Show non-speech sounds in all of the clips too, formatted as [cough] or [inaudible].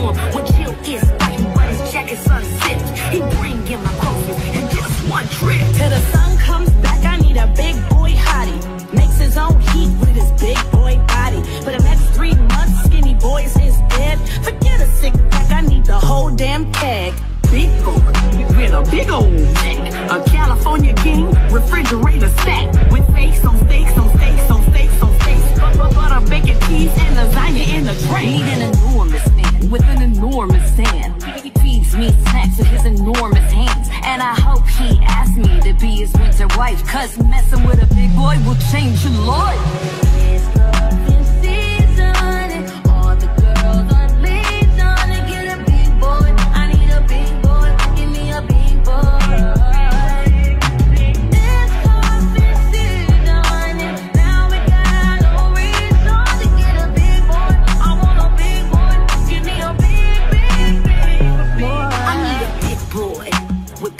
warm. What chill is spicy, but his jacket's unzipped. He bring in my groceries and just one trip. Till the sun comes back, I need a big boy hottie. Makes his own heat with his big boy body. For the next three months, skinny boys is dead. Forget a sick pack, I need the whole damn pack. Big boy, with a big old neck. A California king, refrigerator sack with face on enormous hand. He feeds me snacks with his enormous hands. And I hope he asks me to be his winter wife. Cause messing with a big boy will change your life.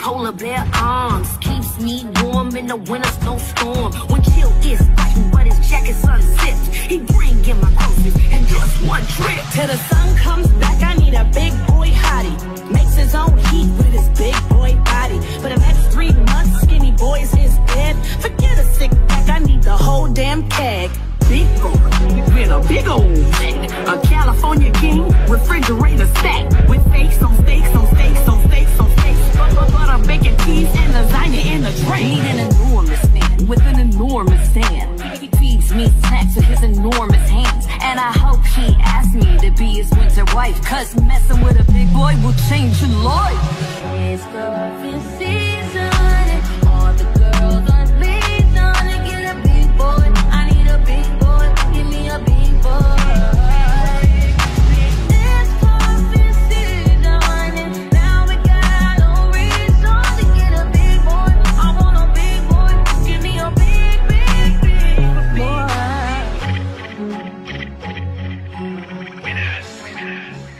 Polar bear arms. Keeps me warm in the winter snowstorm. When chill is fighting, but his jacket's unzipped. He bring in my groceries in just one trip. Till the sun comes back, I need a big boy hottie. Makes his own heat with his big boy body. For the next three months, skinny boys is dead. Forget a six pack, I need the whole damn keg. Big boy with a big old neck. A California king, with an enormous hand. He feeds me snacks with his enormous hands. And I hope he asks me to be his winter wife. Cause messing with a big boy will change your life. It's cuffing season podcast. [laughs]